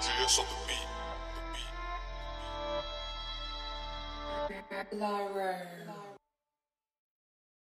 Julius on the beat. The beat. Laura.